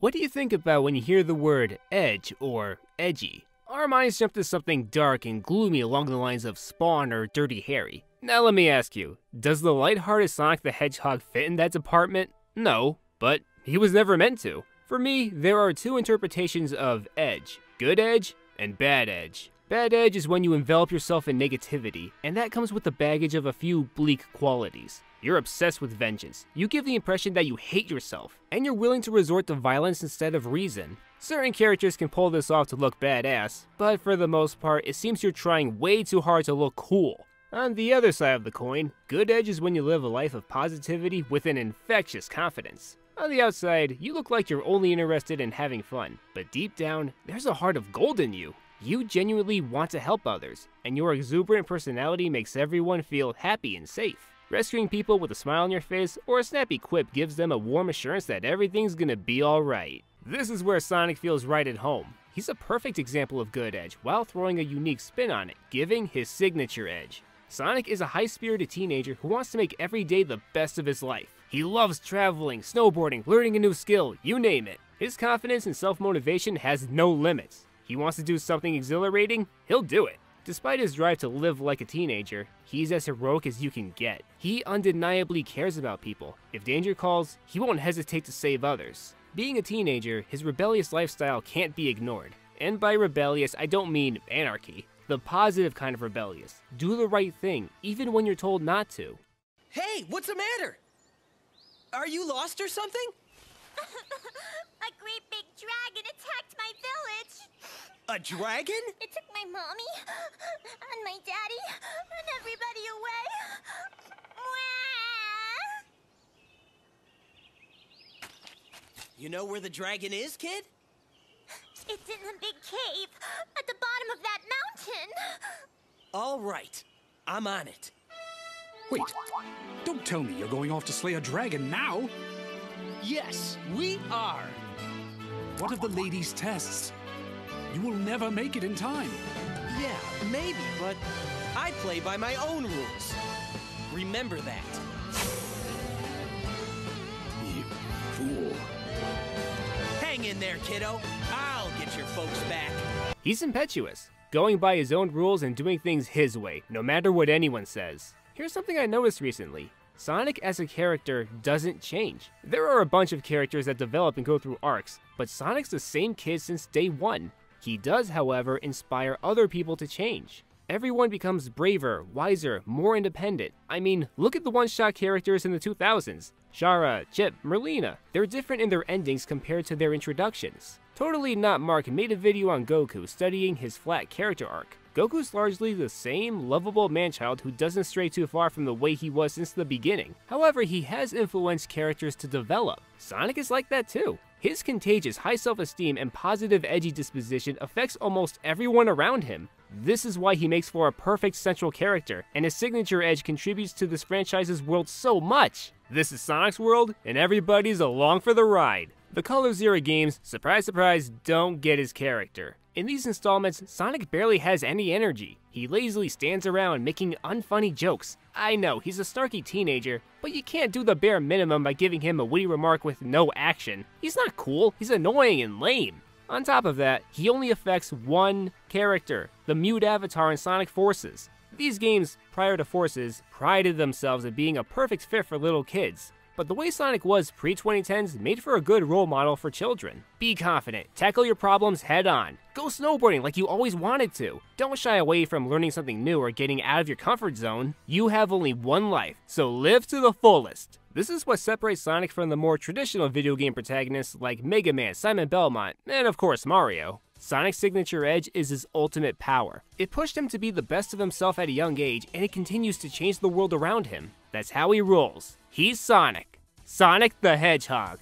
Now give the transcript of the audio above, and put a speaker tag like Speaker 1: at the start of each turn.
Speaker 1: What do you think about when you hear the word edge or edgy? Our minds jump to something dark and gloomy along the lines of Spawn or Dirty Harry. Now let me ask you, does the lighthearted Sonic the Hedgehog fit in that department? No, but he was never meant to. For me, there are two interpretations of edge, good edge and bad edge. Bad edge is when you envelop yourself in negativity, and that comes with the baggage of a few bleak qualities. You're obsessed with vengeance. You give the impression that you hate yourself, and you're willing to resort to violence instead of reason. Certain characters can pull this off to look badass, but for the most part, it seems you're trying way too hard to look cool. On the other side of the coin, good edge is when you live a life of positivity with an infectious confidence. On the outside, you look like you're only interested in having fun, but deep down, there's a heart of gold in you. You genuinely want to help others, and your exuberant personality makes everyone feel happy and safe. Rescuing people with a smile on your face or a snappy quip gives them a warm assurance that everything's gonna be alright. This is where Sonic feels right at home. He's a perfect example of good edge while throwing a unique spin on it, giving his signature edge. Sonic is a high-spirited teenager who wants to make every day the best of his life. He loves traveling, snowboarding, learning a new skill, you name it. His confidence and self-motivation has no limits. He wants to do something exhilarating, he'll do it. Despite his drive to live like a teenager, he's as heroic as you can get. He undeniably cares about people. If danger calls, he won't hesitate to save others. Being a teenager, his rebellious lifestyle can't be ignored. And by rebellious, I don't mean anarchy. The positive kind of rebellious. Do the right thing, even when you're told not to.
Speaker 2: Hey, what's the matter? Are you lost or something?
Speaker 3: A great big dragon attacked my village.
Speaker 2: A dragon?
Speaker 3: It took my mommy and my daddy and everybody away.
Speaker 2: You know where the dragon is, kid?
Speaker 3: It's in the big cave at the bottom of that mountain.
Speaker 2: All right, I'm on it.
Speaker 4: Wait, don't tell me you're going off to slay a dragon now.
Speaker 2: Yes, we are.
Speaker 4: What of the ladies' tests? You will never make it in time.
Speaker 2: Yeah, maybe, but I play by my own rules. Remember that.
Speaker 4: You fool.
Speaker 2: Hang in there, kiddo. I'll get your folks back.
Speaker 1: He's impetuous, going by his own rules and doing things his way, no matter what anyone says. Here's something I noticed recently. Sonic as a character doesn't change. There are a bunch of characters that develop and go through arcs, but Sonic's the same kid since day one. He does, however, inspire other people to change. Everyone becomes braver, wiser, more independent. I mean, look at the one-shot characters in the 2000s. Shahra, Chip, Merlina. They're different in their endings compared to their introductions. Totally Not Mark made a video on Goku studying his flat character arc. Goku's largely the same lovable manchild who doesn't stray too far from the way he was since the beginning. However, he has influenced characters to develop. Sonic is like that too. His contagious high self-esteem and positive edgy disposition affects almost everyone around him. This is why he makes for a perfect central character, and his signature edge contributes to this franchise's world so much. This is Sonic's world, and everybody's along for the ride. The Color Zero games, surprise surprise, don't get his character. In these installments, Sonic barely has any energy. He lazily stands around making unfunny jokes. I know, he's a snarky teenager, but you can't do the bare minimum by giving him a witty remark with no action. He's not cool, he's annoying and lame. On top of that, he only affects one character, the mute avatar in Sonic Forces. These games, prior to Forces, prided themselves at being a perfect fit for little kids. But the way Sonic was pre-2010s made for a good role model for children. Be confident, tackle your problems head on, go snowboarding like you always wanted to. Don't shy away from learning something new or getting out of your comfort zone. You have only one life, so live to the fullest. This is what separates Sonic from the more traditional video game protagonists like Mega Man, Simon Belmont, and of course Mario. Sonic's signature edge is his ultimate power. It pushed him to be the best of himself at a young age, and it continues to change the world around him. That's how he rolls. He's Sonic. Sonic the Hedgehog.